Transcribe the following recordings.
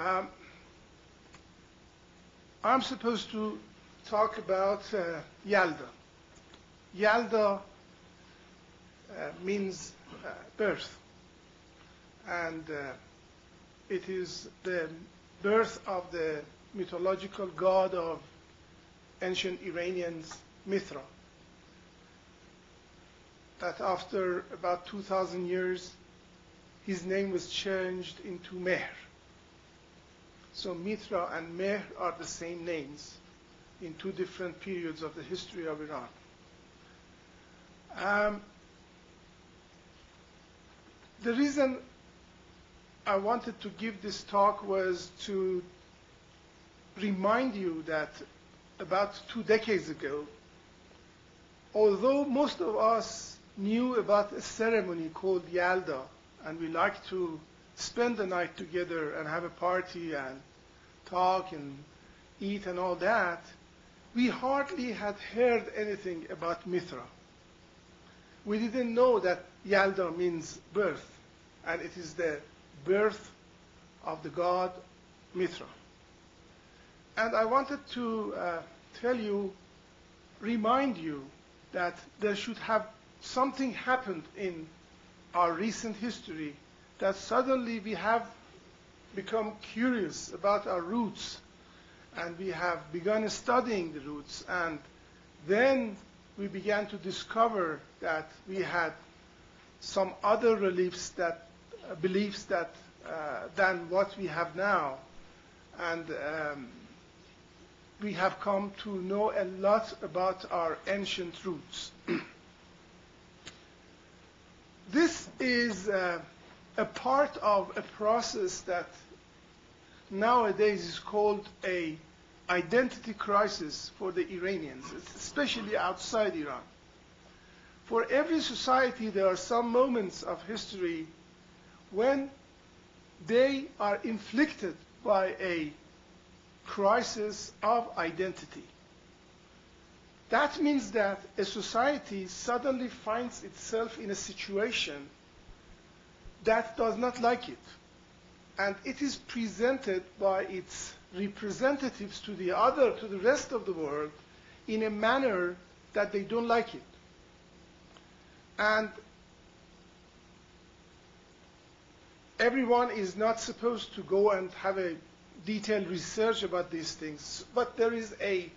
Um, I'm supposed to talk about uh, Yalda. Yalda uh, means uh, birth, and uh, it is the birth of the mythological god of ancient Iranians, Mithra. That after about 2,000 years, his name was changed into Mehr. So Mithra and Mehr are the same names in two different periods of the history of Iran. Um, the reason I wanted to give this talk was to remind you that about two decades ago, although most of us knew about a ceremony called Yalda, and we like to spend the night together and have a party and talk and eat and all that, we hardly had heard anything about Mithra. We didn't know that Yalda means birth, and it is the birth of the god Mithra. And I wanted to uh, tell you, remind you that there should have something happened in our recent history that suddenly we have become curious about our roots and we have begun studying the roots and then we began to discover that we had some other beliefs that uh, beliefs that uh, than what we have now. And um, we have come to know a lot about our ancient roots. This is uh, a part of a process that nowadays is called a identity crisis for the Iranians, especially outside Iran. For every society, there are some moments of history when they are inflicted by a crisis of identity. That means that a society suddenly finds itself in a situation that does not like it. And it is presented by its representatives to the other, to the rest of the world, in a manner that they don't like it. And everyone is not supposed to go and have a detailed research about these things, but there is a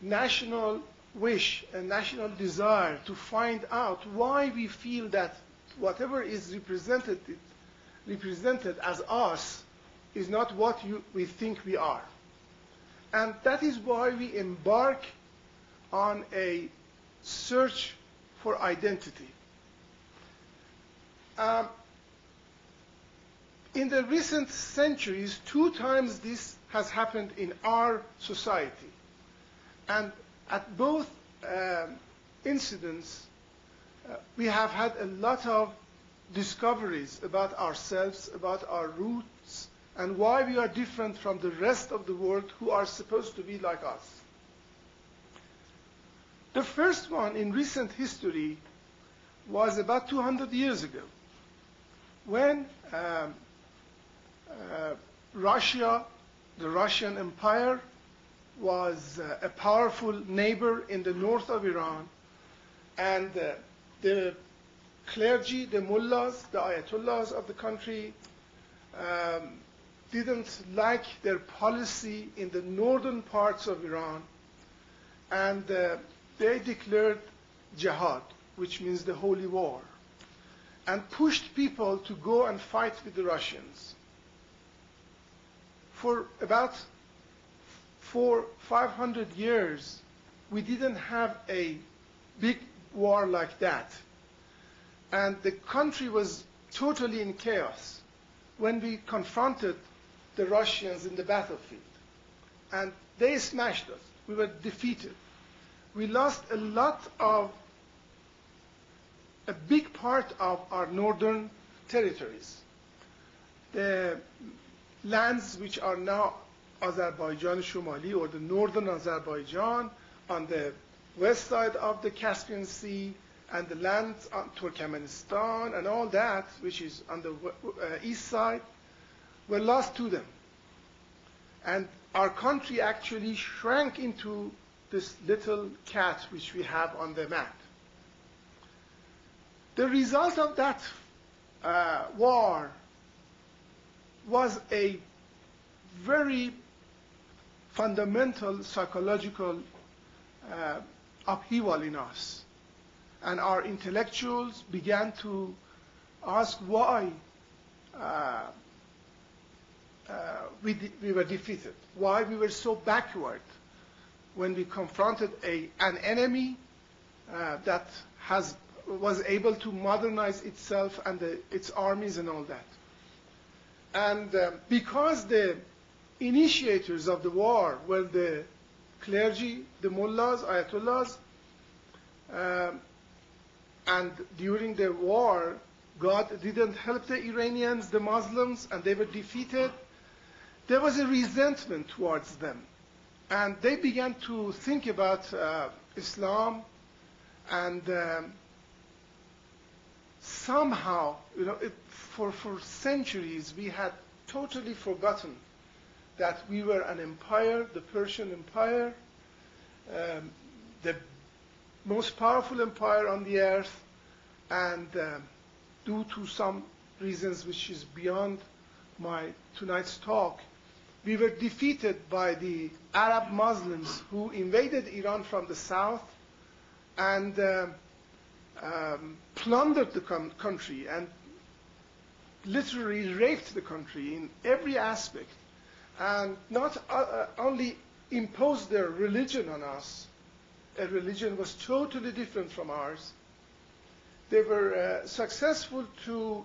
national wish, a national desire to find out why we feel that whatever is represented, represented as us is not what you, we think we are. And that is why we embark on a search for identity. Um, in the recent centuries, two times this has happened in our society. And at both um, incidents, we have had a lot of discoveries about ourselves, about our roots, and why we are different from the rest of the world who are supposed to be like us. The first one in recent history was about 200 years ago, when um, uh, Russia, the Russian Empire, was uh, a powerful neighbor in the north of Iran, and uh, the clergy, the mullahs, the ayatollahs of the country um, didn't like their policy in the northern parts of Iran, and uh, they declared jihad, which means the holy war, and pushed people to go and fight with the Russians. For about for 500 years, we didn't have a big war like that. And the country was totally in chaos when we confronted the Russians in the battlefield. And they smashed us. We were defeated. We lost a lot of, a big part of our northern territories. The lands which are now Azerbaijan Shumali or the northern Azerbaijan on the west side of the Caspian Sea and the land on Turkmenistan and all that, which is on the uh, east side, were lost to them. And our country actually shrank into this little cat which we have on the map. The result of that uh, war was a very fundamental psychological uh, upheaval in us. And our intellectuals began to ask why uh, uh, we, we were defeated, why we were so backward when we confronted a, an enemy uh, that has, was able to modernize itself and the, its armies and all that. And uh, because the initiators of the war were the clergy, the mullahs, ayatollahs, um, and during the war, God didn't help the Iranians, the Muslims, and they were defeated. There was a resentment towards them. And they began to think about uh, Islam, and um, somehow, you know, it, for, for centuries, we had totally forgotten that we were an empire, the Persian Empire, um, the most powerful empire on the earth, and um, due to some reasons which is beyond my tonight's talk, we were defeated by the Arab Muslims who invaded Iran from the south and uh, um, plundered the country and literally raped the country in every aspect and not uh, uh, only imposed their religion on us, a religion was totally different from ours. They were uh, successful to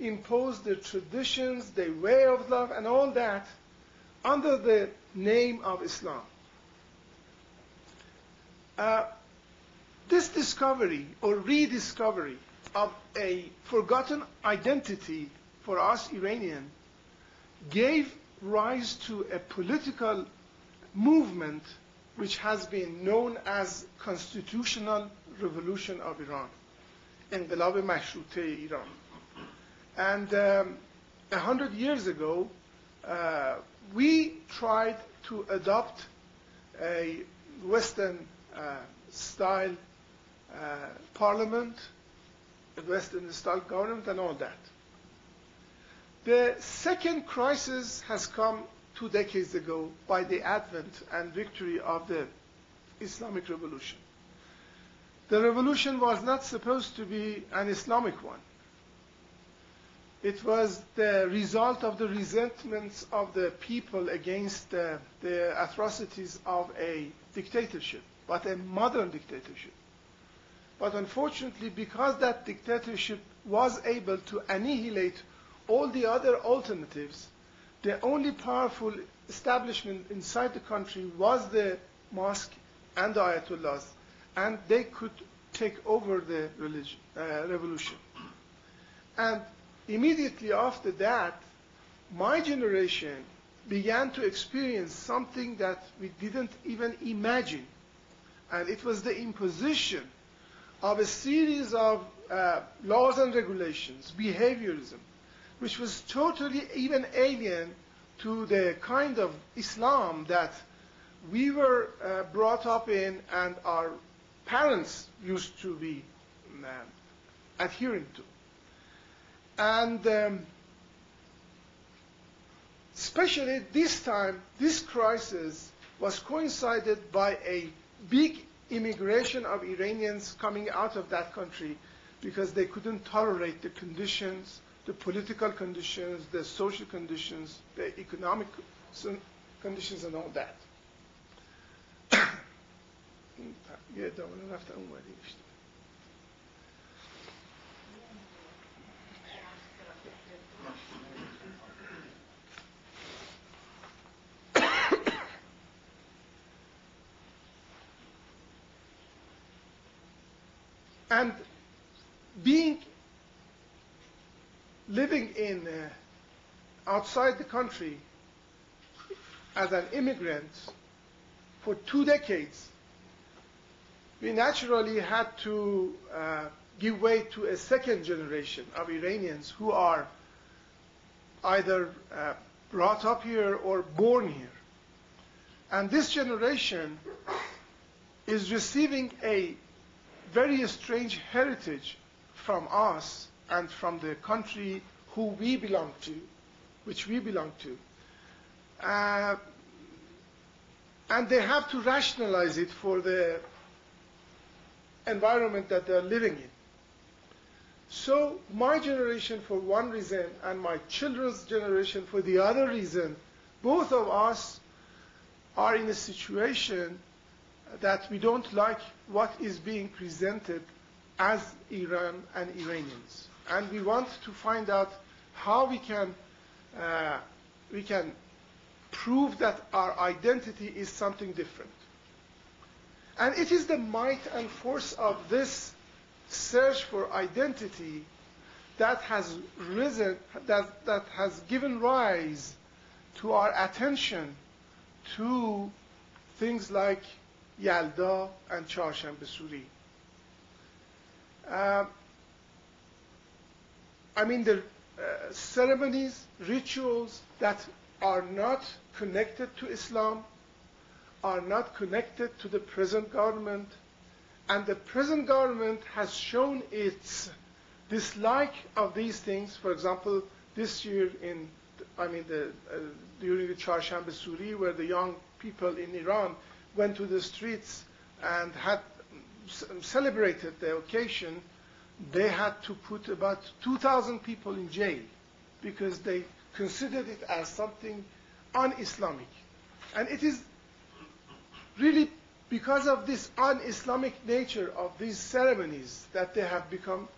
impose their traditions, their way of life, and all that under the name of Islam. Uh, this discovery or rediscovery of a forgotten identity for us Iranian gave rise to a political movement which has been known as Constitutional Revolution of Iran, Inqilab Mashrute Iran. And um, a um, hundred years ago, uh, we tried to adopt a Western uh, style uh, parliament, a Western style government, and all that. The second crisis has come two decades ago by the advent and victory of the Islamic Revolution. The revolution was not supposed to be an Islamic one. It was the result of the resentments of the people against the, the atrocities of a dictatorship, but a modern dictatorship. But unfortunately, because that dictatorship was able to annihilate all the other alternatives, the only powerful establishment inside the country was the mosque and the ayatollahs, and they could take over the religion, uh, revolution. And immediately after that, my generation began to experience something that we didn't even imagine. And it was the imposition of a series of uh, laws and regulations, behaviorism, which was totally even alien to the kind of Islam that we were uh, brought up in and our parents used to be um, adhering to. And um, especially this time, this crisis was coincided by a big immigration of Iranians coming out of that country because they couldn't tolerate the conditions, the political conditions, the social conditions, the economic conditions, and all that. And being living in uh, outside the country as an immigrant for two decades, we naturally had to uh, give way to a second generation of Iranians who are either uh, brought up here or born here. And this generation is receiving a very strange heritage from us and from the country who we belong to, which we belong to. Uh, and they have to rationalize it for the environment that they're living in. So my generation for one reason and my children's generation for the other reason, both of us are in a situation that we don't like what is being presented as Iran and Iranians. And we want to find out how we can, uh, we can prove that our identity is something different. And it is the might and force of this search for identity that has risen, that, that has given rise to our attention to things like Yalda and Charshanbe Besuri. Uh, I mean, the uh, ceremonies, rituals that are not connected to Islam, are not connected to the present government, and the present government has shown its dislike of these things. For example, this year in, I mean, the, uh, during the Charshanbe Suri, where the young people in Iran went to the streets and had celebrated the occasion, they had to put about 2,000 people in jail because they considered it as something un-Islamic. And it is really because of this un-Islamic nature of these ceremonies that they have become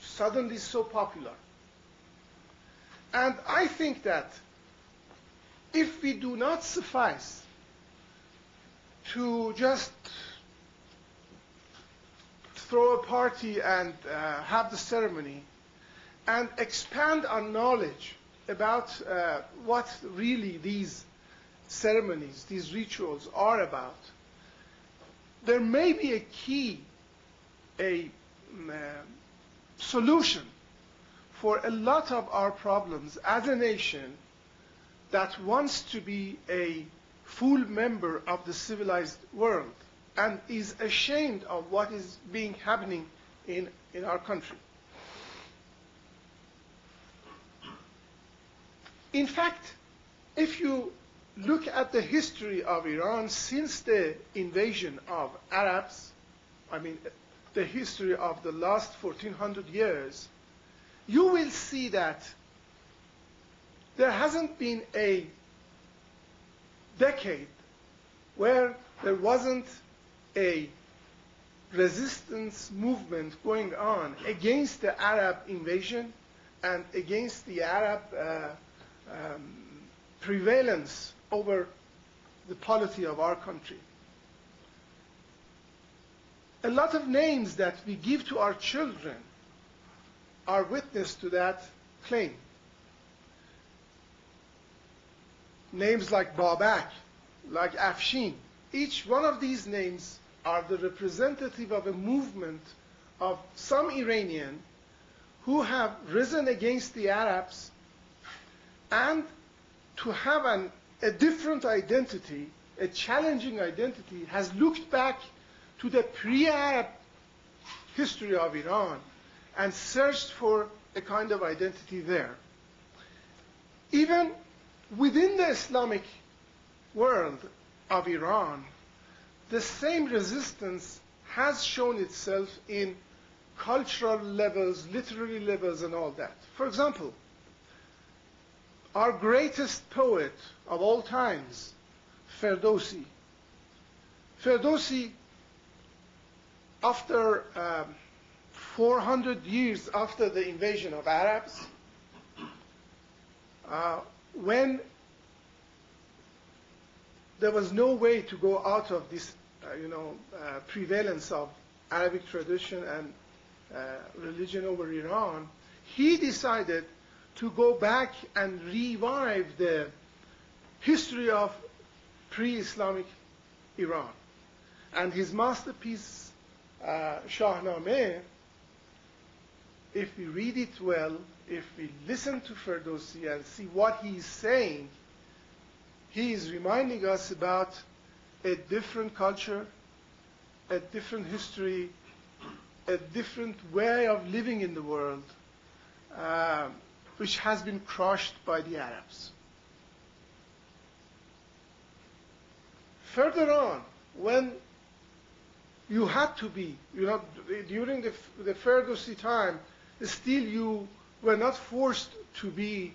suddenly so popular. And I think that if we do not suffice to just throw a party and uh, have the ceremony and expand our knowledge about uh, what really these ceremonies, these rituals are about, there may be a key, a uh, solution for a lot of our problems as a nation that wants to be a full member of the civilized world and is ashamed of what is being happening in, in our country. In fact, if you look at the history of Iran since the invasion of Arabs, I mean, the history of the last 1400 years, you will see that there hasn't been a decade where there wasn't a resistance movement going on against the Arab invasion and against the Arab uh, um, prevalence over the polity of our country. A lot of names that we give to our children are witness to that claim. Names like Babak, like Afshin, each one of these names are the representative of a movement of some Iranian who have risen against the Arabs and to have an a different identity, a challenging identity, has looked back to the pre-Arab history of Iran and searched for a kind of identity there. Even within the Islamic world of Iran, the same resistance has shown itself in cultural levels, literary levels, and all that. For example, our greatest poet of all times, Ferdowsi. Ferdowsi, after um, 400 years after the invasion of Arabs, uh, when there was no way to go out of this, you know, uh, prevalence of Arabic tradition and uh, religion over Iran, he decided to go back and revive the history of pre-Islamic Iran. And his masterpiece, uh, Shahnameh, if we read it well, if we listen to Ferdowsi and see what he is saying, he is reminding us about a different culture, a different history, a different way of living in the world, uh, which has been crushed by the Arabs. Further on, when you had to be, you know, during the, the Ferdowsi time, still you were not forced to be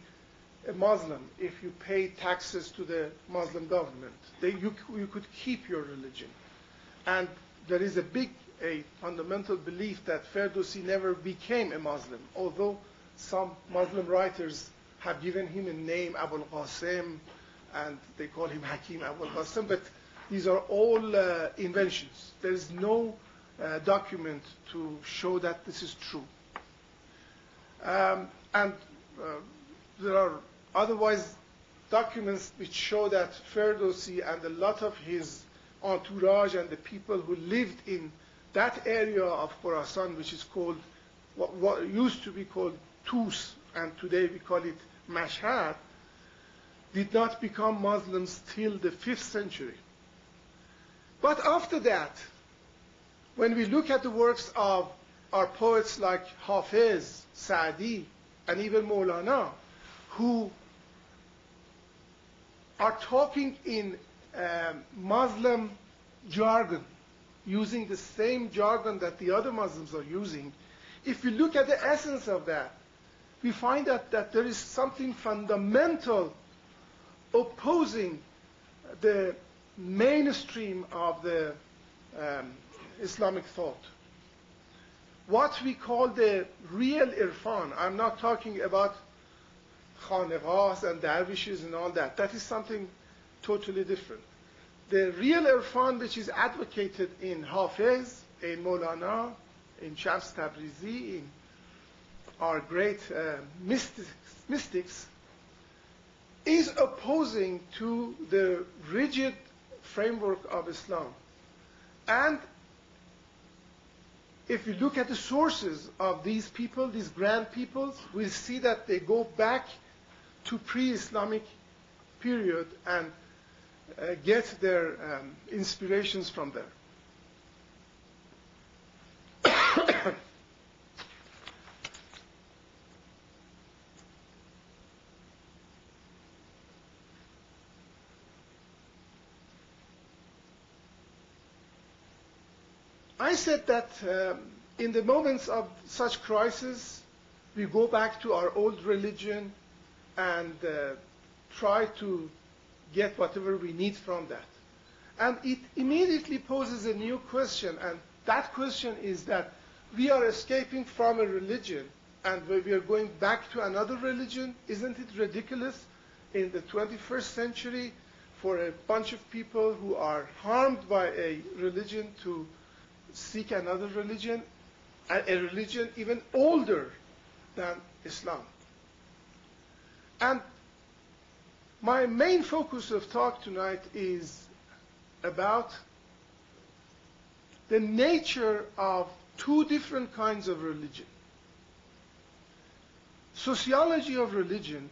a Muslim if you pay taxes to the Muslim government. They, you, you could keep your religion. And there is a big, a fundamental belief that Ferdowsi never became a Muslim, although some Muslim writers have given him a name, Abul Qasim, and they call him Hakim Abul Qasim, but these are all uh, inventions. There is no uh, document to show that this is true. Um, and uh, there are otherwise documents which show that Ferdowsi and a lot of his entourage and the people who lived in that area of Khorasan, which is called, what, what used to be called Tus, and today we call it Mashhad, did not become Muslims till the 5th century. But after that, when we look at the works of our poets like Hafiz, Saadi, and even Maulana, who are talking in um, Muslim jargon, using the same jargon that the other Muslims are using, if we look at the essence of that, we find that, that there is something fundamental opposing the mainstream of the um, Islamic thought. What we call the real irfan, I'm not talking about khanegahs and dervishes and all that. That is something totally different. The real irfan which is advocated in Hafiz, in Molana, in Shams Tabrizi, in our great uh, mystics, mystics, is opposing to the rigid framework of Islam. And if we look at the sources of these people, these grand peoples, we see that they go back to pre-Islamic period and uh, get their um, inspirations from there. I said that um, in the moments of such crisis, we go back to our old religion and uh, try to get whatever we need from that. And it immediately poses a new question, and that question is that we are escaping from a religion and we are going back to another religion. Isn't it ridiculous in the 21st century for a bunch of people who are harmed by a religion to seek another religion, a religion even older than Islam. And my main focus of talk tonight is about the nature of two different kinds of religion. Sociology of religion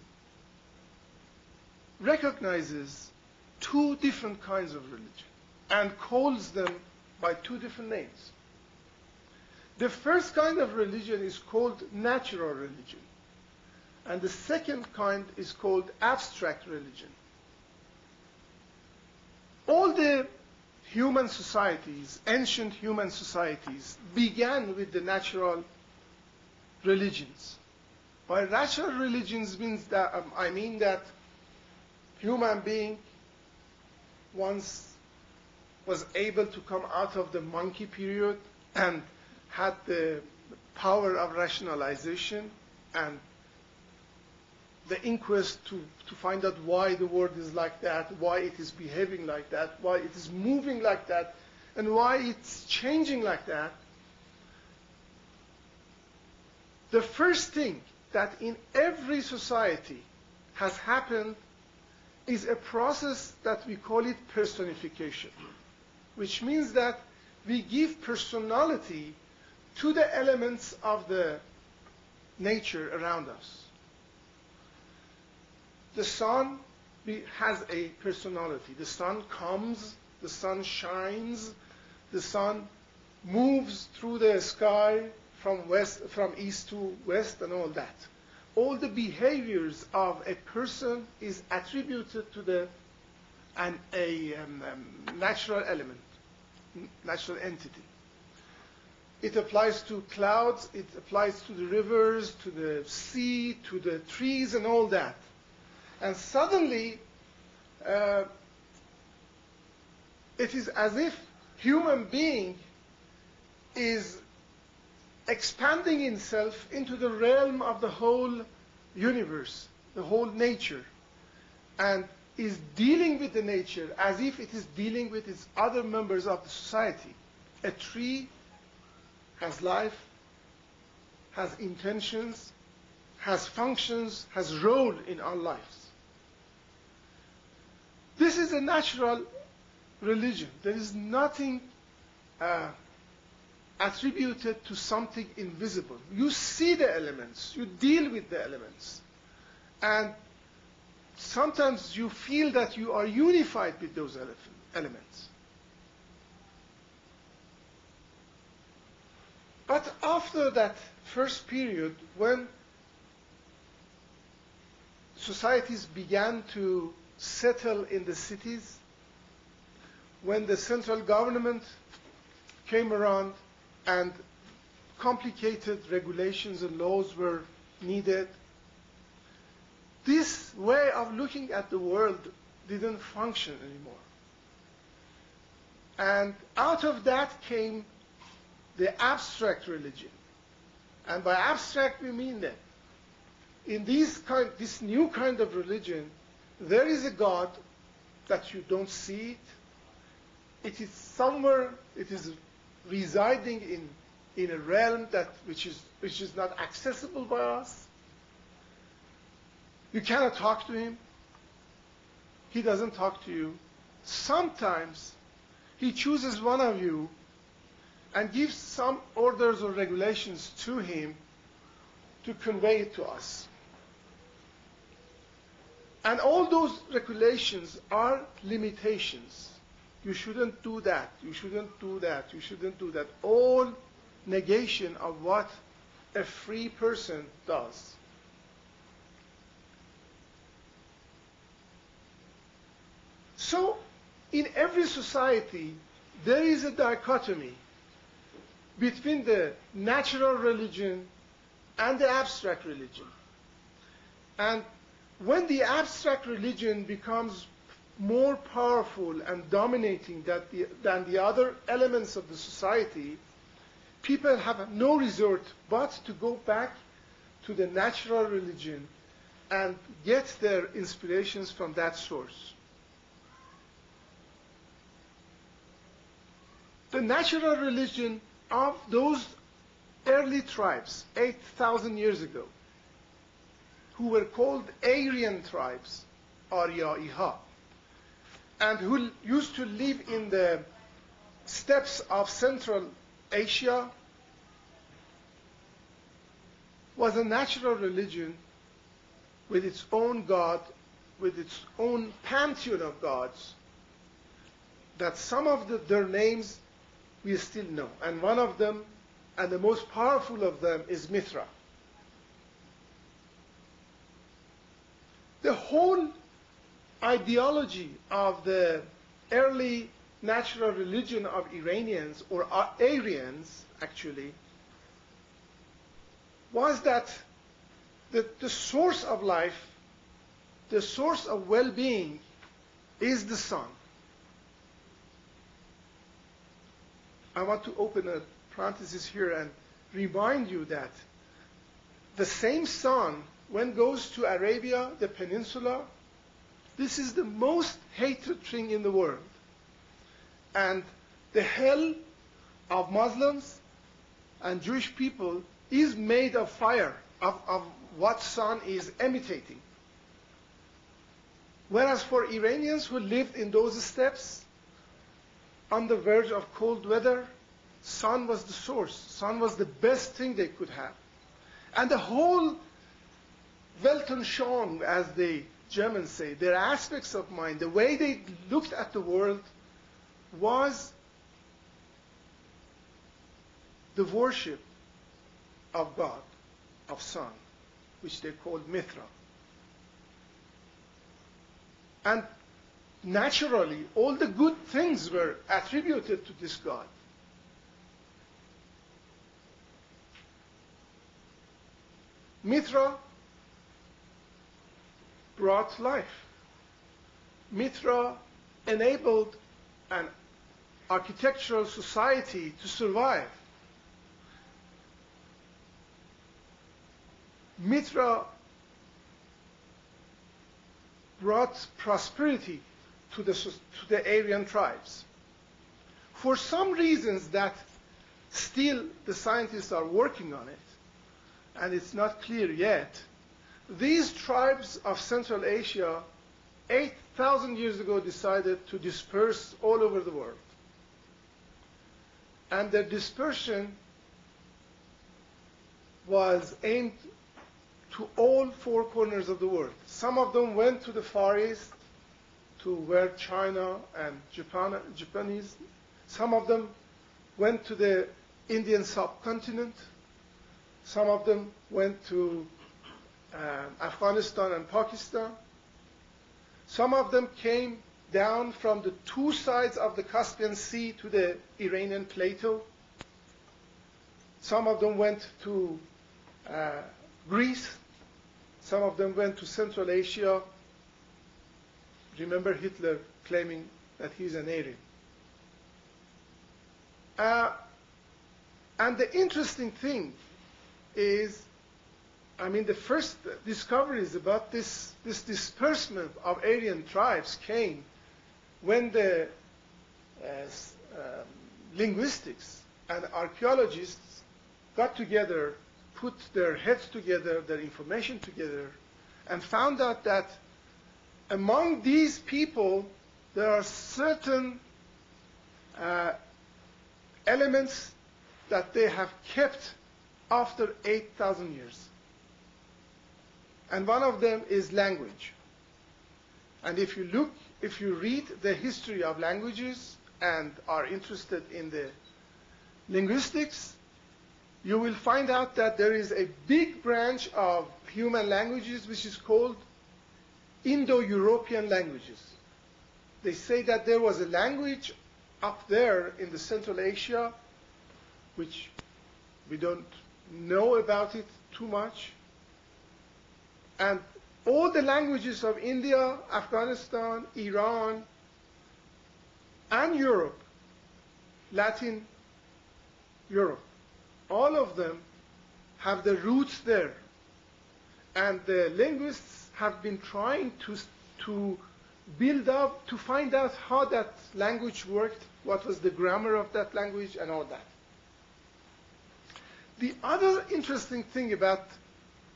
recognizes two different kinds of religion and calls them by two different names. The first kind of religion is called natural religion, and the second kind is called abstract religion. All the human societies, ancient human societies, began with the natural religions. By natural religions means that um, I mean that human being once was able to come out of the monkey period and had the power of rationalization and the inquest to, to find out why the world is like that, why it is behaving like that, why it is moving like that, and why it's changing like that. The first thing that in every society has happened is a process that we call it personification which means that we give personality to the elements of the nature around us. The sun has a personality. The sun comes, the sun shines, the sun moves through the sky from west, from east to west, and all that. All the behaviors of a person is attributed to the an, a um, um, natural element, natural entity. It applies to clouds, it applies to the rivers, to the sea, to the trees, and all that. And suddenly, uh, it is as if human being is expanding itself into the realm of the whole universe, the whole nature, and is dealing with the nature as if it is dealing with its other members of the society. A tree has life, has intentions, has functions, has role in our lives. This is a natural religion. There is nothing uh, attributed to something invisible. You see the elements, you deal with the elements. And sometimes you feel that you are unified with those elements. But after that first period, when societies began to settle in the cities, when the central government came around and complicated regulations and laws were needed, this way of looking at the world didn't function anymore. And out of that came the abstract religion. And by abstract, we mean that in these kind, this new kind of religion, there is a God that you don't see it. It is somewhere, it is residing in, in a realm that, which, is, which is not accessible by us. You cannot talk to him. He doesn't talk to you. Sometimes he chooses one of you and gives some orders or regulations to him to convey it to us. And all those regulations are limitations. You shouldn't do that. You shouldn't do that. You shouldn't do that. All negation of what a free person does. So, in every society, there is a dichotomy between the natural religion and the abstract religion. And when the abstract religion becomes more powerful and dominating than the, than the other elements of the society, people have no resort but to go back to the natural religion and get their inspirations from that source. The natural religion of those early tribes, 8,000 years ago, who were called Aryan tribes, Arya Iha, and who used to live in the steppes of Central Asia, was a natural religion with its own God, with its own pantheon of gods, that some of the, their names we still know. And one of them, and the most powerful of them, is Mithra. The whole ideology of the early natural religion of Iranians, or Aryans, actually, was that the, the source of life, the source of well-being, is the sun. I want to open a parenthesis here and remind you that the same sun, when goes to Arabia, the peninsula, this is the most hated thing in the world. And the hell of Muslims and Jewish people is made of fire, of, of what sun is emitting. Whereas for Iranians who lived in those steppes, on the verge of cold weather, sun was the source. Sun was the best thing they could have. And the whole Weltanschauung, as the Germans say, their aspects of mind, the way they looked at the world was the worship of God, of Sun, which they called Mithra. And naturally, all the good things were attributed to this God. Mithra brought life. Mithra enabled an architectural society to survive. Mithra brought prosperity to the, to the Aryan tribes. For some reasons that still the scientists are working on it, and it's not clear yet, these tribes of Central Asia, 8,000 years ago, decided to disperse all over the world. And their dispersion was aimed to all four corners of the world. Some of them went to the Far East, to where China and Japan, Japanese. Some of them went to the Indian subcontinent. Some of them went to Afghanistan and Pakistan. Some of them came down from the two sides of the Caspian Sea to the Iranian plateau. Some of them went to uh, Greece. Some of them went to Central Asia. Remember Hitler claiming that he's an Aryan. Uh, and the interesting thing is, I mean, the first discoveries about this, this disbursement of Aryan tribes came when the uh, um, linguistics and archaeologists got together, put their heads together, their information together, and found out that among these people, there are certain uh, elements that they have kept after 8,000 years. And one of them is language. And if you look, if you read the history of languages and are interested in the linguistics, you will find out that there is a big branch of human languages which is called Indo-European languages. They say that there was a language up there in the Central Asia which we don't know about it too much. And all the languages of India, Afghanistan, Iran, and Europe, Latin Europe, all of them have the roots there. And the linguists have been trying to, to build up, to find out how that language worked, what was the grammar of that language, and all that. The other interesting thing about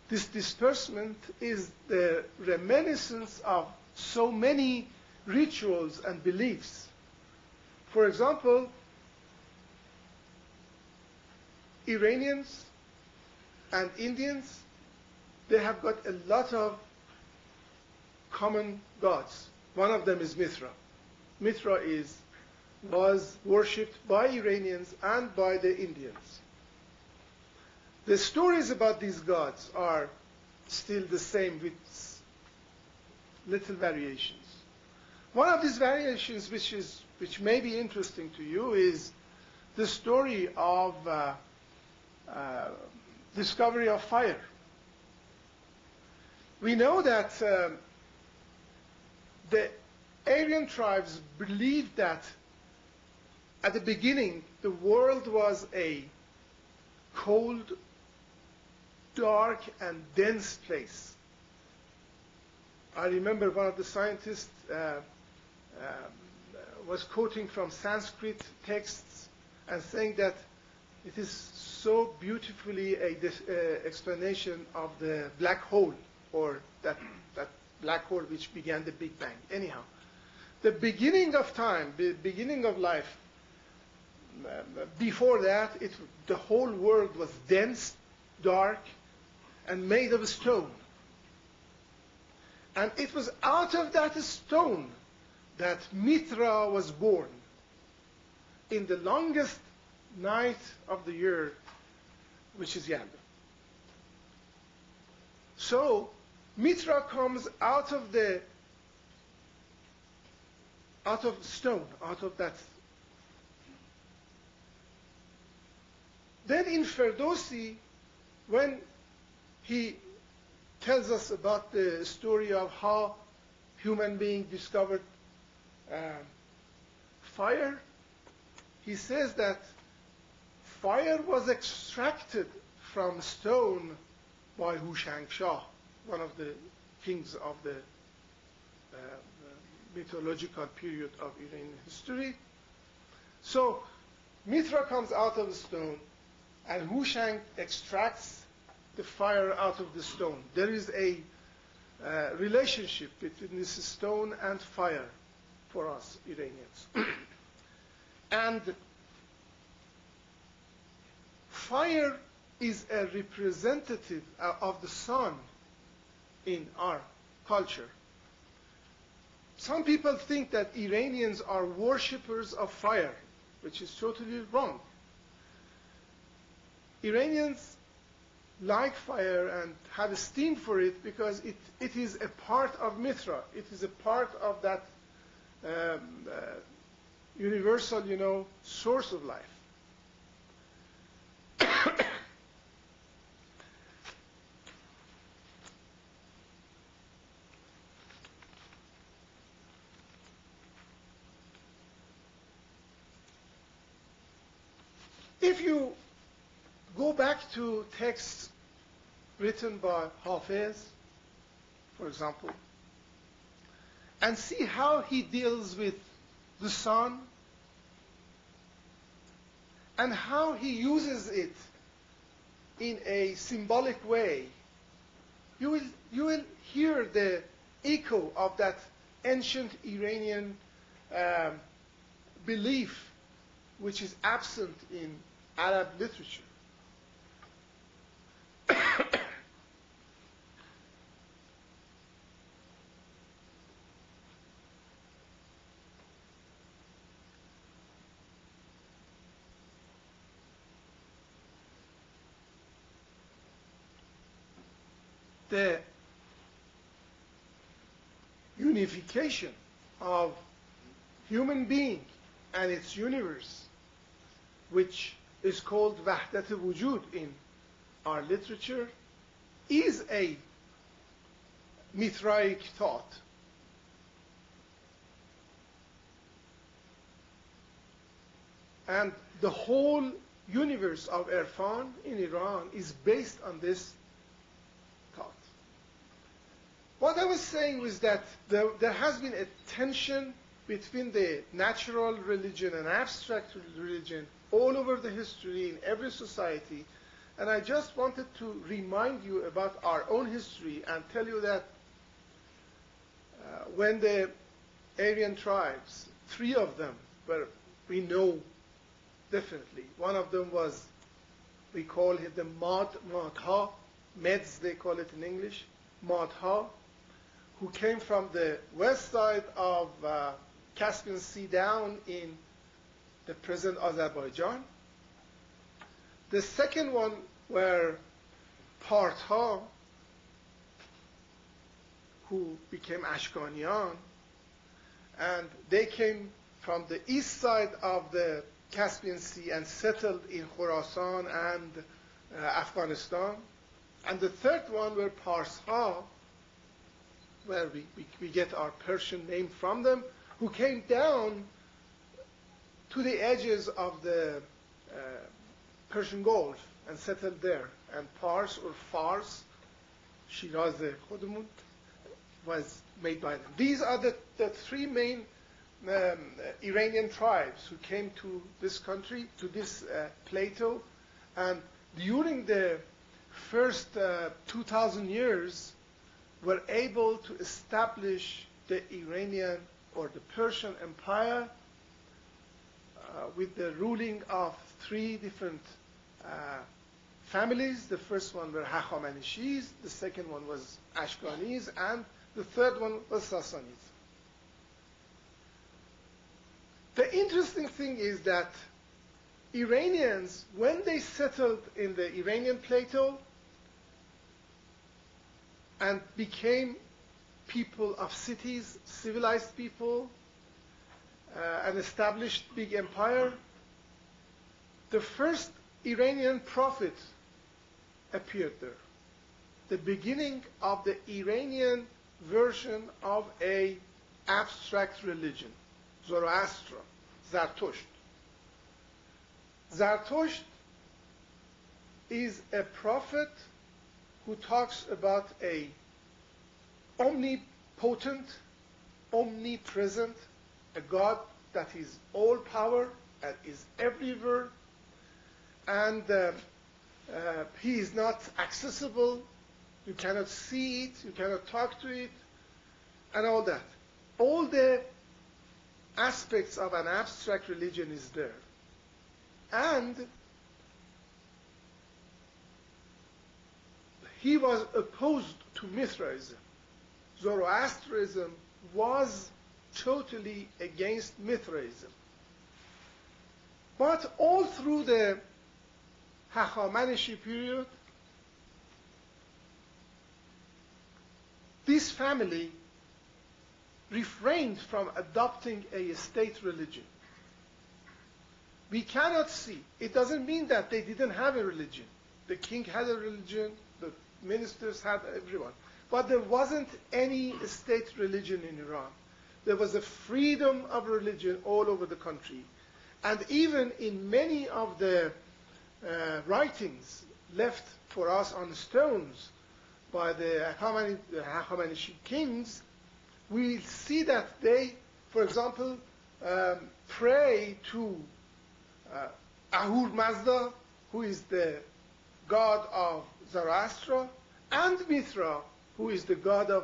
this disbursement is the reminiscence of so many rituals and beliefs. For example, Iranians and Indians, they have got a lot of common gods. One of them is Mithra. Mithra is, was worshipped by Iranians and by the Indians. The stories about these gods are still the same with little variations. One of these variations, which, is, which may be interesting to you, is the story of uh, uh, discovery of fire. We know that uh, the Aryan tribes believed that at the beginning the world was a cold dark and dense place. I remember one of the scientists uh, uh, was quoting from Sanskrit texts and saying that it is so beautifully a uh, explanation of the black hole or that, that black hole which began the Big Bang. Anyhow, the beginning of time, the beginning of life, uh, before that, it, the whole world was dense, dark, and made of stone. And it was out of that stone that Mitra was born in the longest night of the year, which is Yalda. So Mitra comes out of the out of stone, out of that. Then in Ferdowsi, when he tells us about the story of how human being discovered uh, fire, he says that fire was extracted from stone by Hushang Shah, one of the kings of the uh, mythological period of Iranian history. So Mitra comes out of the stone, and Hushang extracts the fire out of the stone. There is a uh, relationship between this stone and fire for us Iranians. and fire is a representative uh, of the sun in our culture. Some people think that Iranians are worshippers of fire, which is totally wrong. Iranians like fire and have esteem for it because it, it is a part of Mitra. It is a part of that um, uh, universal, you know, source of life. if you go back to texts written by Hafiz, for example, and see how he deals with the sun and how he uses it in a symbolic way, you will, you will hear the echo of that ancient Iranian um, belief which is absent in Arab literature. the unification of human being and its universe, which is called Wahdat Wujud in our literature, is a Mithraic thought. And the whole universe of Irfan in Iran is based on this. What I was saying was that there, there has been a tension between the natural religion and abstract religion all over the history in every society. And I just wanted to remind you about our own history and tell you that uh, when the Aryan tribes, three of them were, we know definitely. One of them was, we call it the Mad Madha, Medes they call it in English, Madha, who came from the west side of uh, Caspian Sea down in the present Azerbaijan. The second one were Partha, who became Ashkanian, and they came from the east side of the Caspian Sea and settled in Khorasan and uh, Afghanistan. And the third one were Parsha, where we, we, we, get our Persian name from them, who came down to the edges of the uh, Persian Gulf and settled there. And Pars or Fars, Shiraz Khudmut, was made by them. These are the, the three main um, Iranian tribes who came to this country, to this uh, plateau, and during the first uh, 2,000 years, were able to establish the Iranian or the Persian Empire uh, with the ruling of three different uh, families. The first one were Hachameneshis, the second one was Ashkanis, and the third one was Sassanids. The interesting thing is that Iranians, when they settled in the Iranian plateau and became people of cities, civilized people, uh, and established big empire, the first Iranian prophet appeared there. The beginning of the Iranian version of a abstract religion, Zoroaster, Zarathusht. Zarathusht is a prophet who talks about a omnipotent, omnipresent, a God that is all power and is everywhere, and uh, uh, he is not accessible. You cannot see it, you cannot talk to it, and all that. All the aspects of an abstract religion is there. And he was opposed to Mithraism. Zoroastrianism was totally against Mithraism. But all through the Hachamaneshi period, this family refrained from adopting a state religion. We cannot see. It doesn't mean that they didn't have a religion. The king had a religion, ministers had everyone. But there wasn't any state religion in Iran. There was a freedom of religion all over the country. And even in many of the uh, writings left for us on stones by the Hachemanishi kings, we see that they, for example, um, pray to uh, Ahur Mazda, who is the god of Zoroaster, and Mithra, who is the god of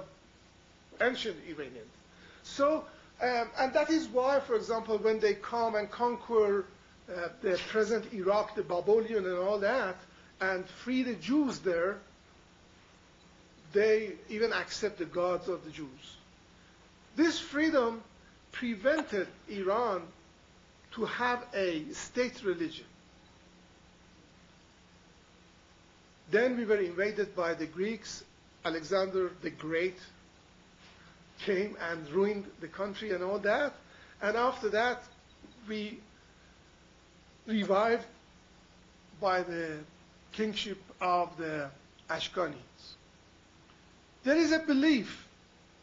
ancient Iranians. So, um, and that is why, for example, when they come and conquer uh, the present Iraq, the Babylonian and all that, and free the Jews there, they even accept the gods of the Jews. This freedom prevented Iran to have a state religion. Then we were invaded by the Greeks. Alexander the Great came and ruined the country and all that. And after that, we revived by the kingship of the Ashkanids. There is a belief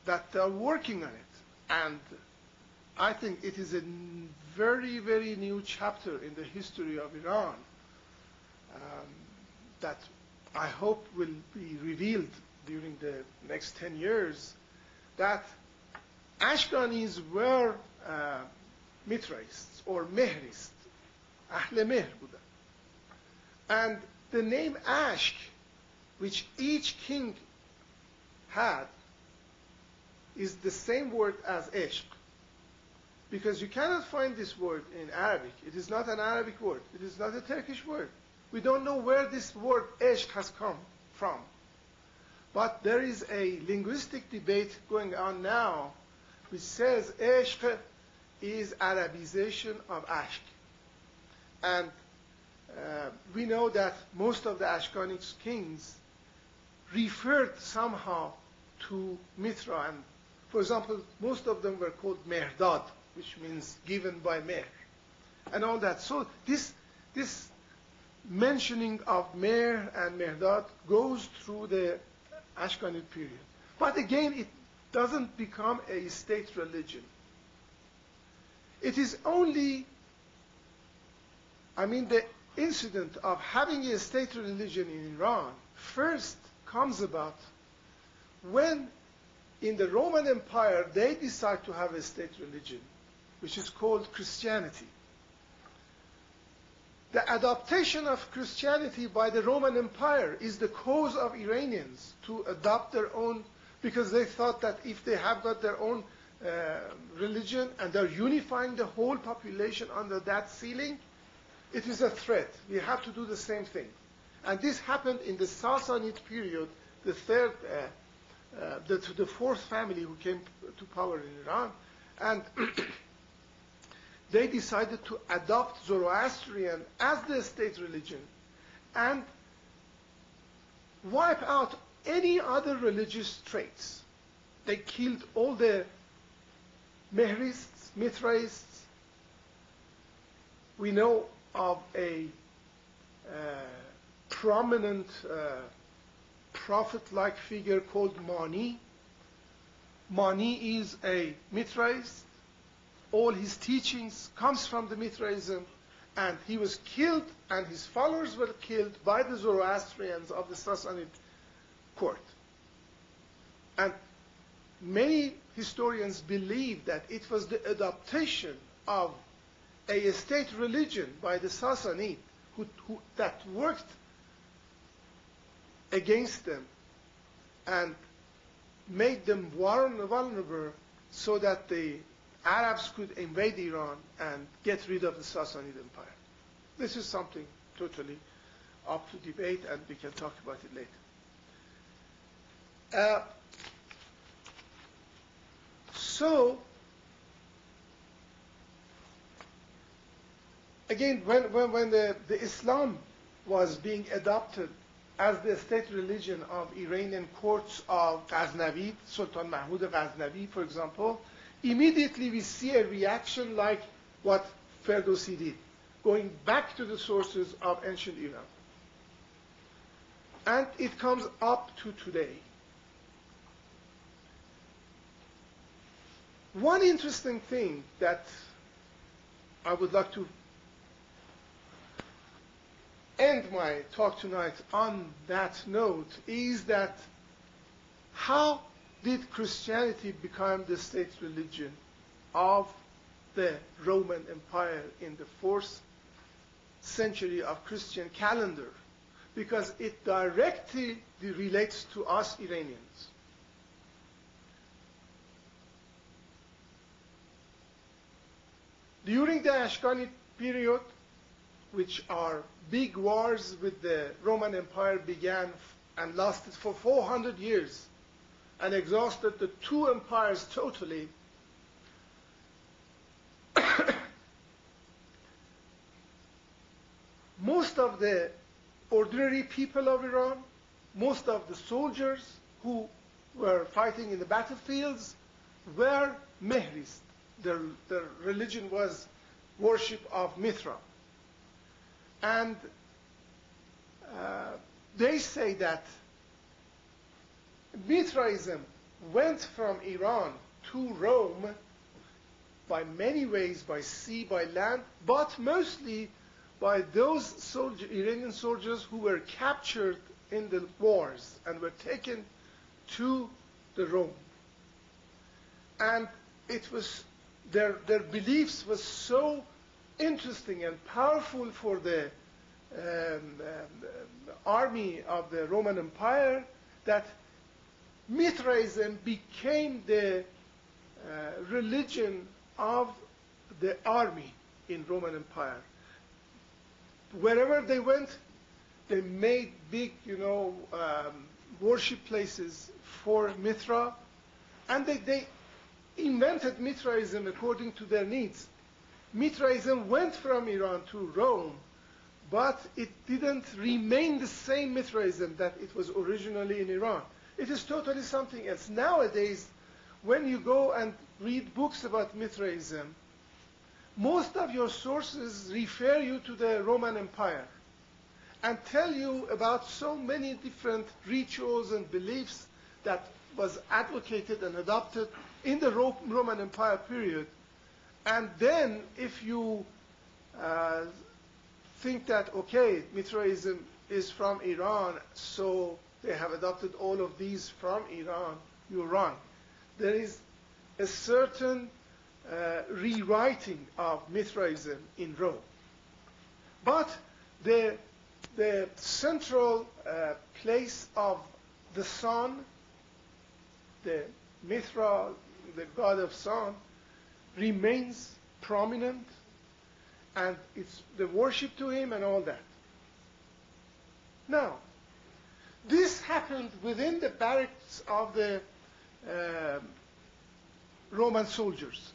that they are working on it, and I think it is a very, very new chapter in the history of Iran um, that I hope will be revealed during the next 10 years that Ashkanis were uh, Mithraists or Mehrists Ahle Mehr بودن. And the name Ashk, which each king had, is the same word as Ishq. Because you cannot find this word in Arabic. It is not an Arabic word. It is not a Turkish word. We don't know where this word Ishq has come from. But there is a linguistic debate going on now which says Ishq is Arabization of Ashk. And uh, we know that most of the Ashkanic kings referred somehow to Mithra. And for example, most of them were called Mehrdad, which means given by Mehr, and all that. So this, this mentioning of Mehr and Mehrdad goes through the Ashkanid period. But again, it doesn't become a state religion. It is only I mean, the incident of having a state religion in Iran first comes about when in the Roman Empire they decide to have a state religion, which is called Christianity. The adaptation of Christianity by the Roman Empire is the cause of Iranians to adopt their own, because they thought that if they have got their own uh, religion and they're unifying the whole population under that ceiling, it is a threat. We have to do the same thing. And this happened in the Sassanid period, the third, uh, uh, the, the fourth family who came to power in Iran. And they decided to adopt Zoroastrian as the state religion and wipe out any other religious traits. They killed all the Mehrists, Mithraists. We know of a uh, prominent uh, prophet-like figure called Mani. Mani is a Mithraist. All his teachings comes from the Mithraism, and he was killed, and his followers were killed by the Zoroastrians of the Sassanid court. And many historians believe that it was the adaptation of a state religion by the Sassanid who, who, that worked against them and made them vulnerable so that the Arabs could invade Iran and get rid of the Sassanid Empire. This is something totally up to debate, and we can talk about it later. Uh, so, again, when, when, when the, the Islam was being adopted as the state religion of Iranian courts of Ghaznavid, Sultan Mahmud of Ghaznavi, for example, immediately we see a reaction like what Ferdowsi did, going back to the sources of ancient Iran. And it comes up to today. One interesting thing that I would like to end my talk tonight on that note is that how did Christianity become the state religion of the Roman Empire in the fourth century of Christian calendar? Because it directly relates to us Iranians. During the Ashkanid period, which are big wars with the Roman Empire began and lasted for 400 years and exhausted the two empires totally. most of the ordinary people of Iran, most of the soldiers who were fighting in the battlefields were Mehris. Their, their religion was worship of Mithra. And uh, they say that Mithraism went from Iran to Rome by many ways, by sea, by land, but mostly by those soldier, Iranian soldiers who were captured in the wars and were taken to the Rome. And it was their, their beliefs was so interesting and powerful for the um, um, army of the Roman Empire that Mithraism became the uh, religion of the army in Roman Empire. Wherever they went, they made big, you know, um, worship places for Mithra, and they, they invented Mithraism according to their needs. Mithraism went from Iran to Rome, but it didn't remain the same Mithraism that it was originally in Iran. It is totally something else. Nowadays, when you go and read books about Mithraism, most of your sources refer you to the Roman Empire and tell you about so many different rituals and beliefs that was advocated and adopted in the Roman Empire period and then if you uh, think that, okay, Mithraism is from Iran, so they have adopted all of these from Iran, you're. There is a certain uh, rewriting of Mithraism in Rome. But the, the central uh, place of the sun, the Mithra, the god of sun, remains prominent and it's the worship to him and all that. Now, this happened within the barracks of the uh, Roman soldiers.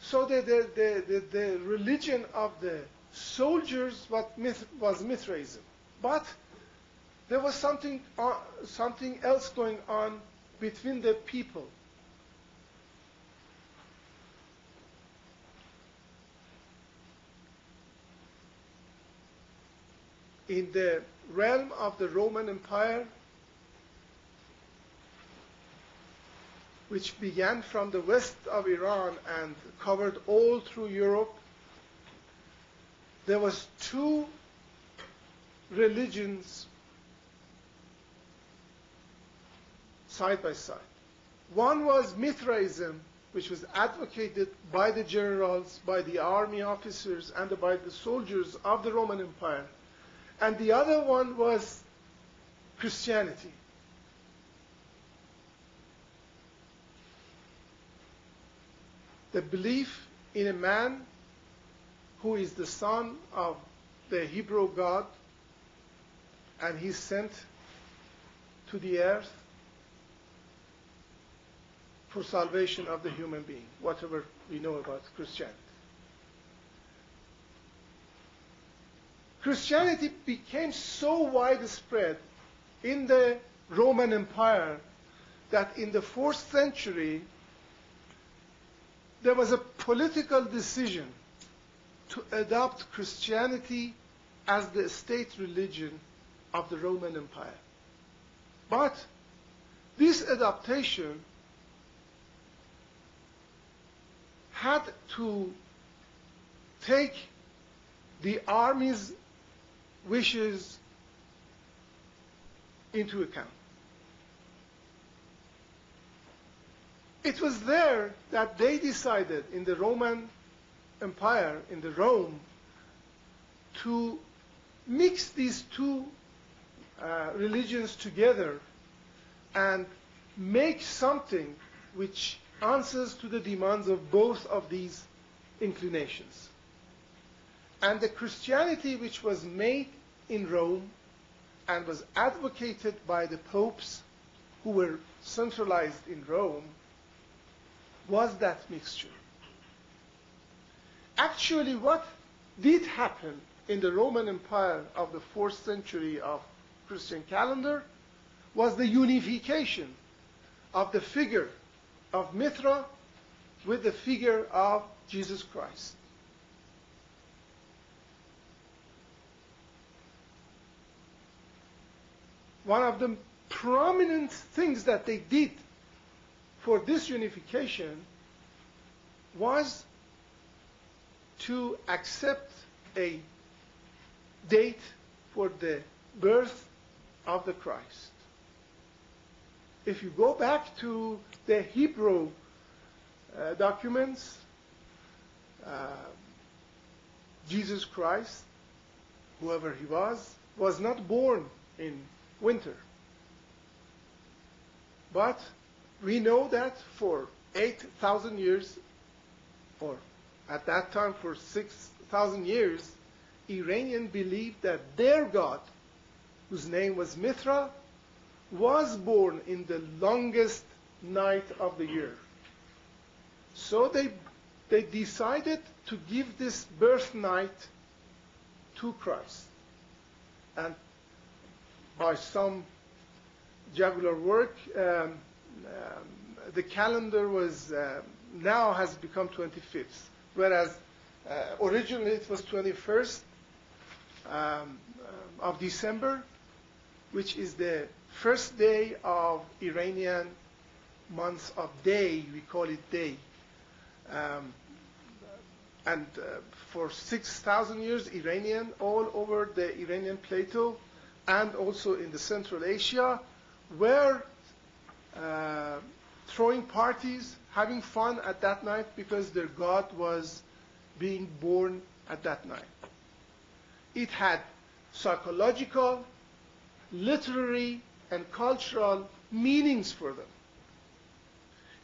So the, the, the, the, the religion of the soldiers was Mithraism. But there was something, uh, something else going on between the people. In the realm of the Roman Empire, which began from the west of Iran and covered all through Europe, there was two religions side by side. One was Mithraism, which was advocated by the generals, by the army officers, and by the soldiers of the Roman Empire. And the other one was Christianity. The belief in a man who is the son of the Hebrew God and he's sent to the earth for salvation of the human being, whatever we know about Christianity. Christianity became so widespread in the Roman Empire that in the fourth century there was a political decision to adopt Christianity as the state religion of the Roman Empire. But this adaptation had to take the army's wishes into account. It was there that they decided in the Roman Empire, in the Rome, to mix these two uh, religions together and make something which answers to the demands of both of these inclinations. And the Christianity which was made in Rome and was advocated by the popes who were centralized in Rome was that mixture. Actually, what did happen in the Roman Empire of the fourth century of Christian calendar was the unification of the figure of Mithra with the figure of Jesus Christ. One of the prominent things that they did for this unification was to accept a date for the birth of the Christ. If you go back to the Hebrew uh, documents, uh, Jesus Christ, whoever he was, was not born in winter. But we know that for 8,000 years, or at that time for 6,000 years, Iranian believed that their God, whose name was Mithra, was born in the longest night of the year. So they, they decided to give this birth night to Christ. And by some jugular work, um, um, the calendar was uh, now has become 25th, whereas uh, originally it was 21st um, uh, of December, which is the first day of Iranian month of Dey. We call it Dey. Um, and uh, for 6,000 years, Iranian, all over the Iranian plateau, and also in the Central Asia, were uh, throwing parties, having fun at that night because their god was being born at that night. It had psychological, literary, and cultural meanings for them.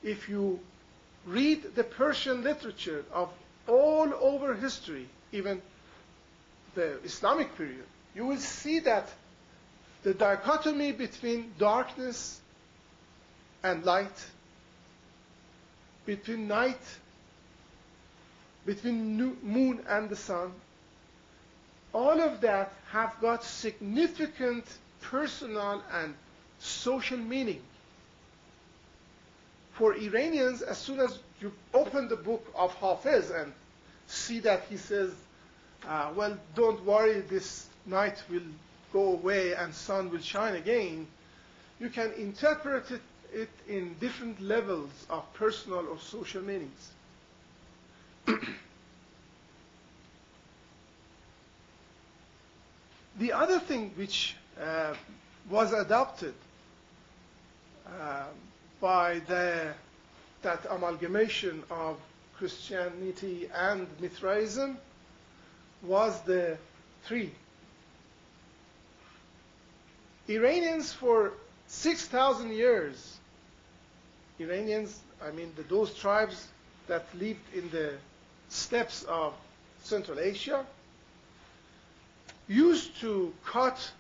If you read the Persian literature of all over history, even the Islamic period, you will see that the dichotomy between darkness and light, between night, between moon and the sun, all of that have got significant personal and social meaning. For Iranians, as soon as you open the book of Hafiz and see that he says, uh, well, don't worry, this night will go away and sun will shine again, you can interpret it, it in different levels of personal or social meanings. the other thing which uh, was adopted uh, by the, that amalgamation of Christianity and Mithraism was the Iranians for 6,000 years, Iranians, I mean the, those tribes that lived in the steppes of Central Asia, used to cut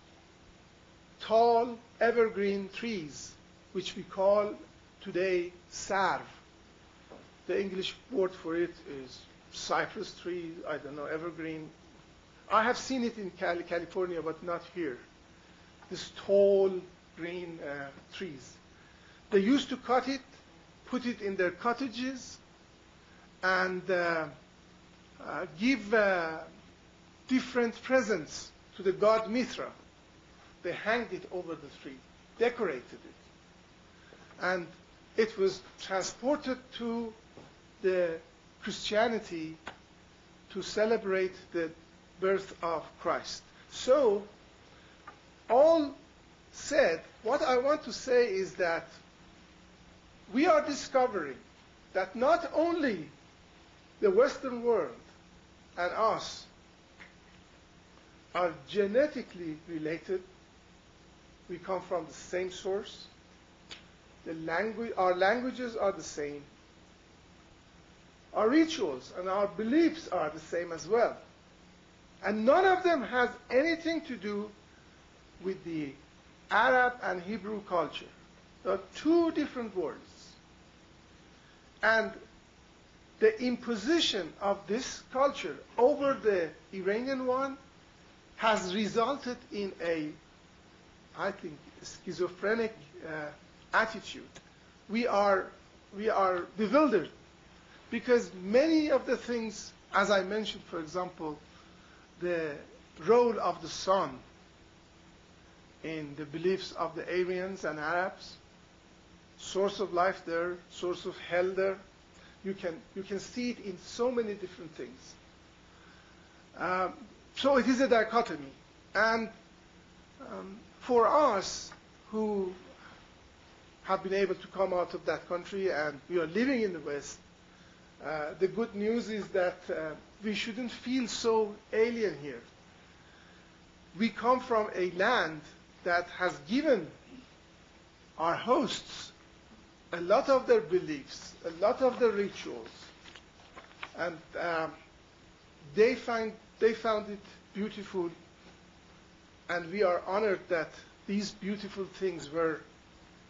tall evergreen trees, which we call today sarv. The English word for it is cypress tree, I don't know, evergreen. I have seen it in Cali California, but not here. These tall green uh, trees. They used to cut it, put it in their cottages, and uh, uh, give uh, different presents to the god Mithra. They hanged it over the tree, decorated it. And it was transported to the Christianity to celebrate the birth of Christ. So, all said, what I want to say is that we are discovering that not only the Western world and us are genetically related, we come from the same source, the language, our languages are the same, our rituals and our beliefs are the same as well. And none of them has anything to do with the Arab and Hebrew culture. There are two different worlds. And the imposition of this culture over the Iranian one has resulted in a, I think, schizophrenic uh, attitude. We are, we are bewildered because many of the things, as I mentioned, for example, the role of the sun in the beliefs of the Aryans and Arabs, source of life there, source of hell there. You can, you can see it in so many different things. Um, so it is a dichotomy. And um, for us who have been able to come out of that country and we are living in the West, uh, the good news is that uh, we shouldn't feel so alien here. We come from a land that has given our hosts a lot of their beliefs, a lot of their rituals, and um, they find they found it beautiful, and we are honored that these beautiful things were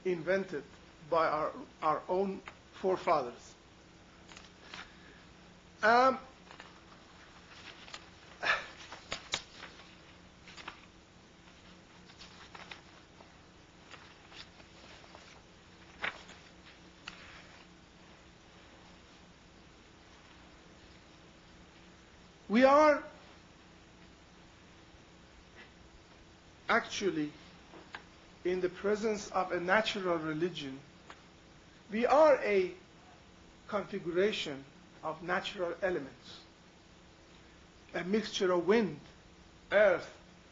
invented by our, our own forefathers. Um, we are actually in the presence of a natural religion. We are a configuration of natural elements. A mixture of wind, earth,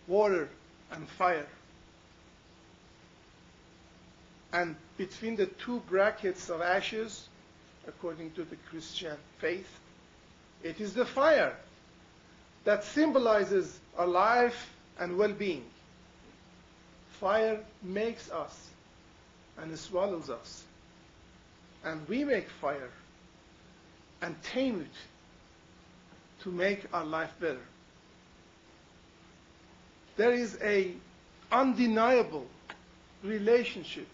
water, and fire. And between the two brackets of ashes, according to the Christian faith, it is the fire that symbolizes our life and well-being. Fire makes us and swallows us. And we make fire and tame it to make our life better. There is a undeniable relationship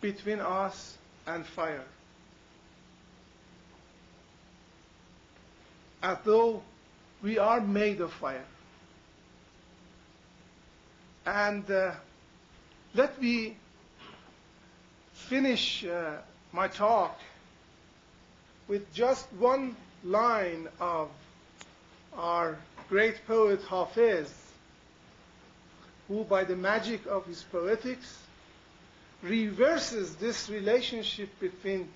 between us and fire. As though we are made of fire. And uh, let me finish uh, my talk with just one line of our great poet Hafiz, who by the magic of his poetics reverses this relationship between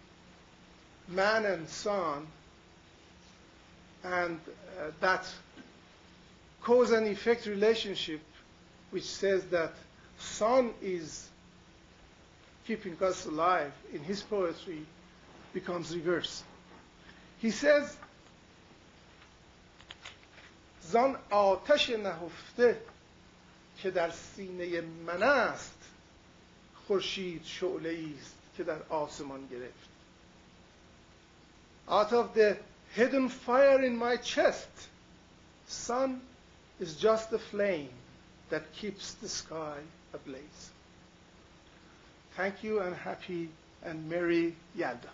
man and sun and uh, that cause and effect relationship which says that sun is keeping us alive in his poetry becomes reverse. He says زان آتش نهفته که در سینه من است خورشید شعله است که در آسمان گرفت out of the hidden fire in my chest. Sun is just a flame that keeps the sky ablaze. Thank you and happy and merry Yalda